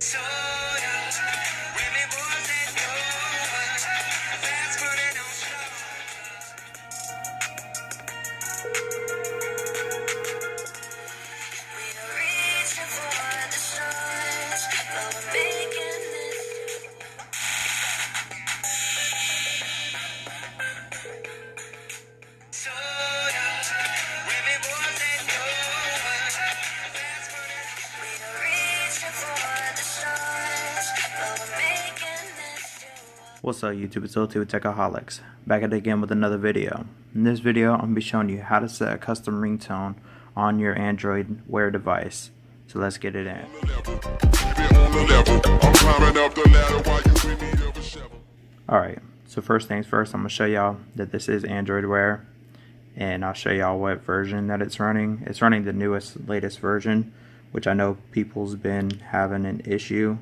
So What's up YouTube, it's L2 Techaholics, back at it again with another video. In this video, I'm going to be showing you how to set a custom ringtone on your Android Wear device. So let's get it in. Alright, so first things first, I'm going to show y'all that this is Android Wear. And I'll show y'all what version that it's running. It's running the newest, latest version, which I know people's been having an issue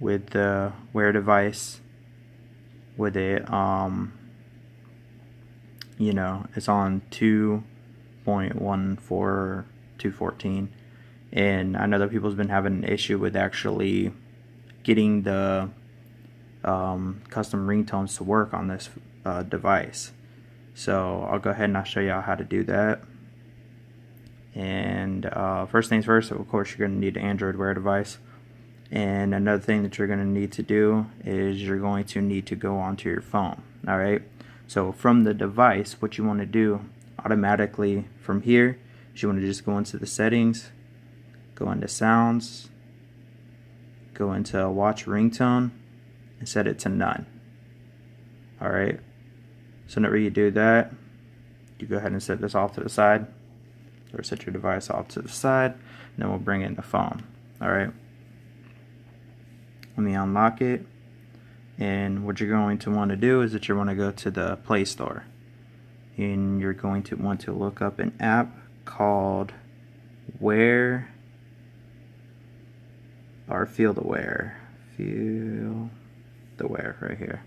with the Wear device with it. Um, you know, it's on 2.14, 214. And I know that people's been having an issue with actually getting the um, custom ringtones to work on this uh, device. So I'll go ahead and I'll show y'all how to do that. And uh, first things first, of course, you're going to need an Android Wear device. And another thing that you're going to need to do is you're going to need to go onto your phone. All right. So from the device, what you want to do automatically from here is you want to just go into the settings, go into sounds, go into watch ringtone, and set it to none. All right. So whenever you do that, you go ahead and set this off to the side, or set your device off to the side, and then we'll bring in the phone. All right let me unlock it. And what you're going to want to do is that you want to go to the Play Store. And you're going to want to look up an app called Where or Wear. Feel the Wear right here.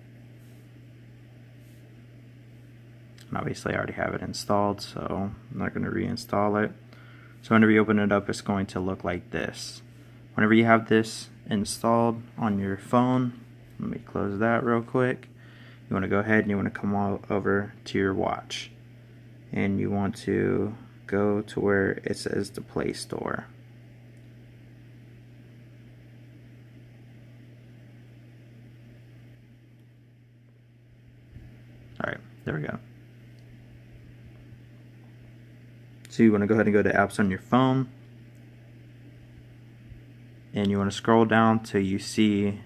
And obviously I already have it installed so I'm not going to reinstall it. So whenever you open it up it's going to look like this. Whenever you have this installed on your phone. Let me close that real quick. You want to go ahead and you want to come over to your watch. And you want to go to where it says the Play Store. Alright there we go. So you want to go ahead and go to apps on your phone and you want to scroll down till you see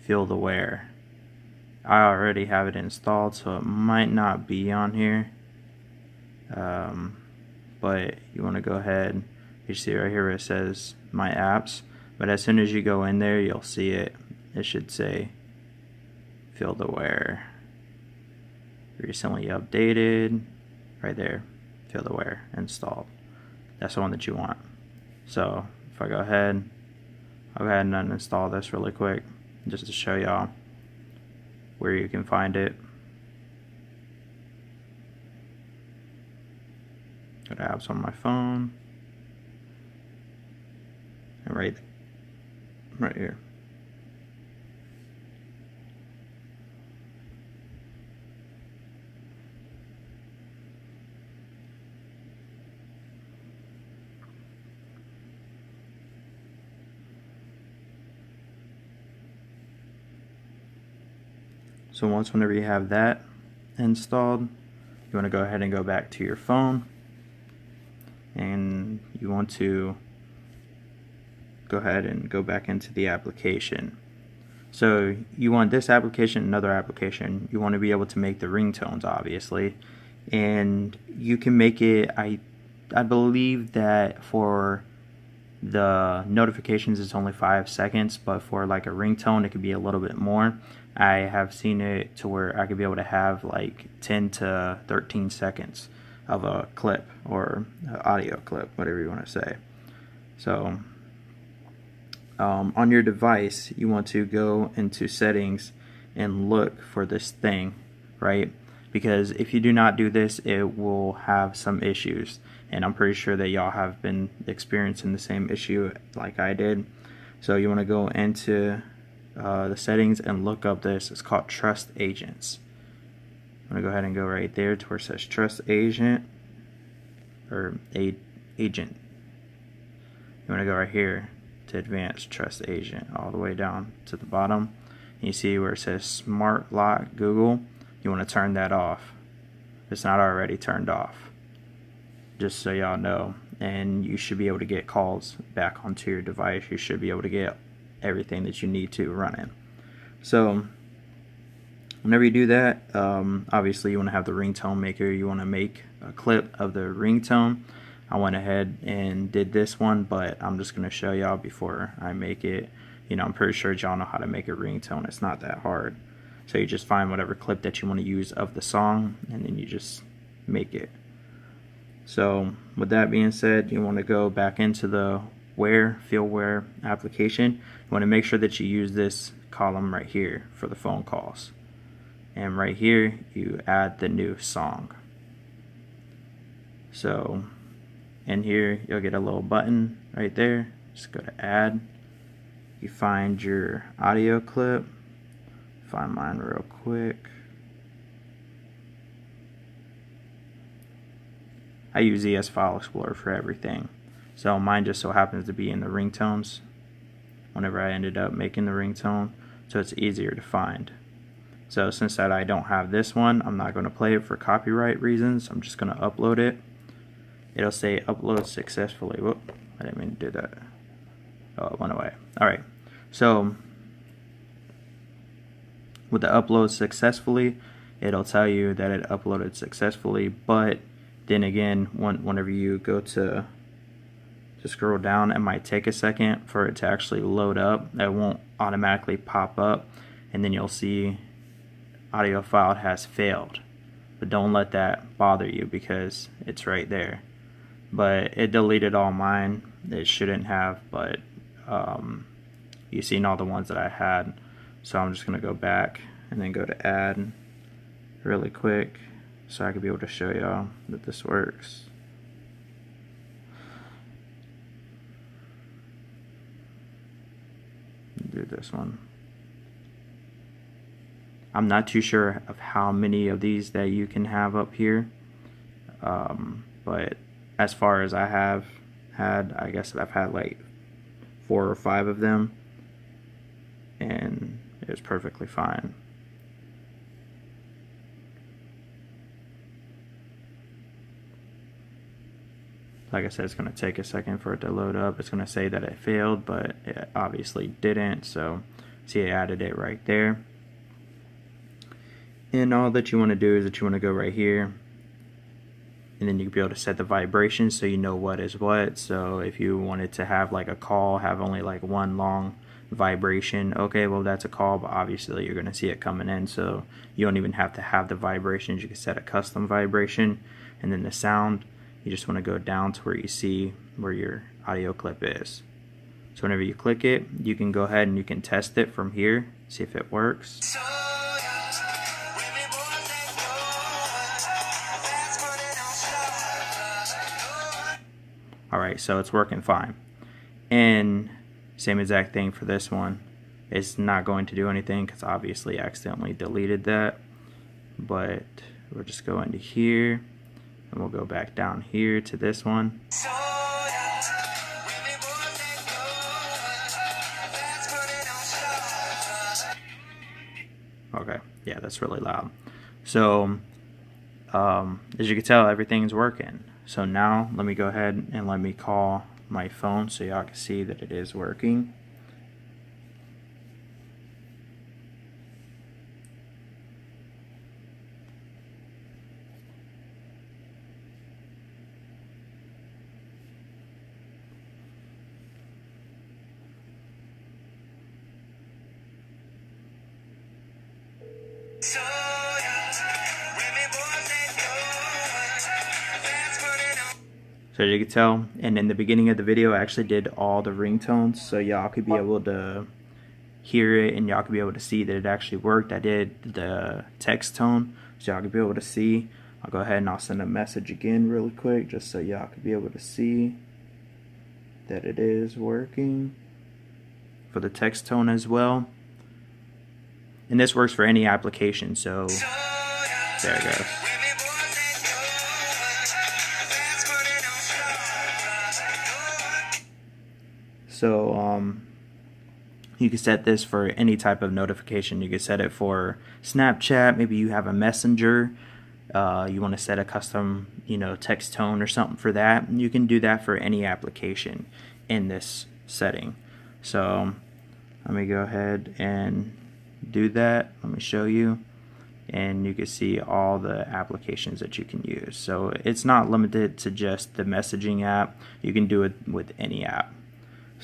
feel the wear. I already have it installed so it might not be on here. Um, but you want to go ahead you see right here it says my apps but as soon as you go in there you'll see it. It should say feel the wear. Recently updated right there feel the wear installed. That's the one that you want. So if I go ahead I'll go ahead and uninstall this really quick just to show y'all where you can find it. Go to apps on my phone. And right, right here. So once whenever you have that installed, you want to go ahead and go back to your phone. And you want to go ahead and go back into the application. So you want this application, another application, you want to be able to make the ringtones obviously. And you can make it I I believe that for the notifications it's only five seconds but for like a ringtone it could be a little bit more I have seen it to where I could be able to have like 10 to 13 seconds of a clip or audio clip, whatever you want to say. So um, on your device, you want to go into settings and look for this thing, right? Because if you do not do this, it will have some issues. And I'm pretty sure that y'all have been experiencing the same issue like I did. So you want to go into uh, the settings and look up this. It's called Trust Agents. I'm going to go ahead and go right there to where it says Trust Agent or a, Agent. You want to go right here to Advanced Trust Agent all the way down to the bottom. And you see where it says Smart Lock Google. You want to turn that off. It's not already turned off. Just so y'all know. And you should be able to get calls back onto your device. You should be able to get everything that you need to run in. So whenever you do that, um, obviously you want to have the ringtone maker. You want to make a clip of the ringtone. I went ahead and did this one, but I'm just going to show y'all before I make it. You know, I'm pretty sure y'all know how to make a ringtone. It's not that hard. So you just find whatever clip that you want to use of the song, and then you just make it. So with that being said, you want to go back into the where Feelware application. You want to make sure that you use this column right here for the phone calls. And right here, you add the new song. So in here, you'll get a little button right there. Just go to add. You find your audio clip. Find mine real quick. I use ES File Explorer for everything. So mine just so happens to be in the ringtones whenever I ended up making the ringtone so it's easier to find. So since that I don't have this one, I'm not going to play it for copyright reasons. I'm just going to upload it. It'll say upload successfully. Whoop, I didn't mean to do that. Oh, it went away. Alright, so with the upload successfully, it'll tell you that it uploaded successfully, but then again, whenever you go to to scroll down it might take a second for it to actually load up. It won't automatically pop up and then you'll see audio file has failed. But don't let that bother you because it's right there. But it deleted all mine. It shouldn't have but um, you've seen all the ones that I had. So I'm just gonna go back and then go to add really quick so I can be able to show y'all that this works do this one. I'm not too sure of how many of these that you can have up here. Um, but as far as I have had, I guess that I've had like four or five of them. And it was perfectly fine. Like I said, it's going to take a second for it to load up. It's going to say that it failed, but it obviously didn't. So see, I added it right there. And all that you want to do is that you want to go right here. And then you will be able to set the vibration so you know what is what. So if you wanted to have like a call, have only like one long vibration, okay, well that's a call, but obviously you're going to see it coming in. So you don't even have to have the vibrations. You can set a custom vibration. And then the sound, you just want to go down to where you see where your audio clip is. So whenever you click it, you can go ahead and you can test it from here, see if it works. Alright, so it's working fine. And same exact thing for this one. It's not going to do anything because obviously I accidentally deleted that. But we'll just go into here and we'll go back down here to this one. Okay, yeah, that's really loud. So, um, as you can tell, everything's working. So now, let me go ahead and let me call my phone so y'all can see that it is working. So as you can tell, and in the beginning of the video, I actually did all the ringtones, so y'all could be able to hear it, and y'all could be able to see that it actually worked. I did the text tone, so y'all could be able to see. I'll go ahead and I'll send a message again really quick, just so y'all could be able to see that it is working. for the text tone as well. And this works for any application, so there it goes. So um, you can set this for any type of notification. You can set it for Snapchat. Maybe you have a messenger. Uh, you want to set a custom, you know, text tone or something for that. You can do that for any application in this setting. So let me go ahead and do that. Let me show you. And you can see all the applications that you can use. So it's not limited to just the messaging app. You can do it with any app.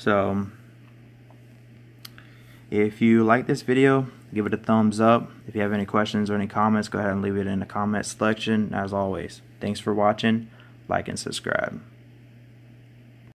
So if you like this video, give it a thumbs up. If you have any questions or any comments, go ahead and leave it in the comment section. As always, thanks for watching, like and subscribe.